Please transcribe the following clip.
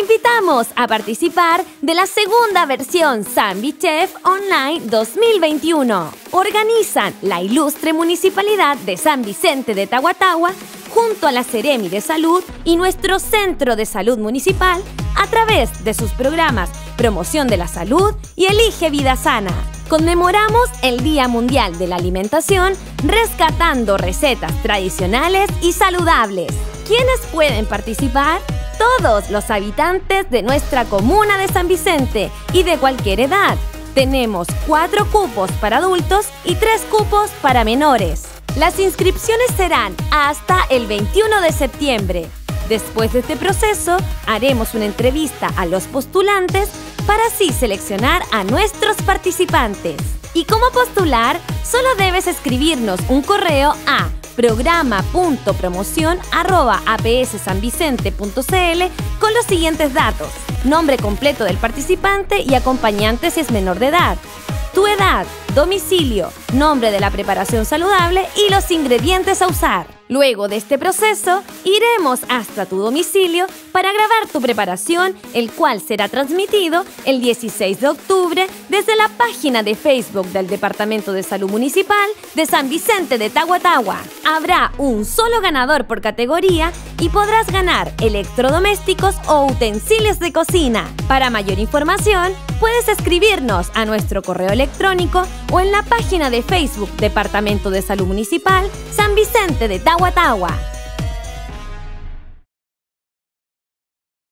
invitamos a participar de la segunda versión Zambi Chef Online 2021. Organizan la ilustre municipalidad de San Vicente de Tahuatahua junto a la Ceremi de Salud y nuestro Centro de Salud Municipal a través de sus programas Promoción de la Salud y Elige Vida Sana. Conmemoramos el Día Mundial de la Alimentación rescatando recetas tradicionales y saludables. ¿Quiénes pueden participar? Todos los habitantes de nuestra comuna de San Vicente y de cualquier edad. Tenemos cuatro cupos para adultos y tres cupos para menores. Las inscripciones serán hasta el 21 de septiembre. Después de este proceso, haremos una entrevista a los postulantes para así seleccionar a nuestros participantes. ¿Y cómo postular? Solo debes escribirnos un correo a programa.promoción.apssanvicente.cl con los siguientes datos. Nombre completo del participante y acompañante si es menor de edad. Tu edad, domicilio, nombre de la preparación saludable y los ingredientes a usar. Luego de este proceso, iremos hasta tu domicilio para grabar tu preparación, el cual será transmitido el 16 de octubre desde la página de Facebook del Departamento de Salud Municipal de San Vicente de Tahuatahua. Habrá un solo ganador por categoría y podrás ganar electrodomésticos o utensilios de cocina. Para mayor información, puedes escribirnos a nuestro correo electrónico o en la página de Facebook Departamento de Salud Municipal San Vicente de Tahuatahua.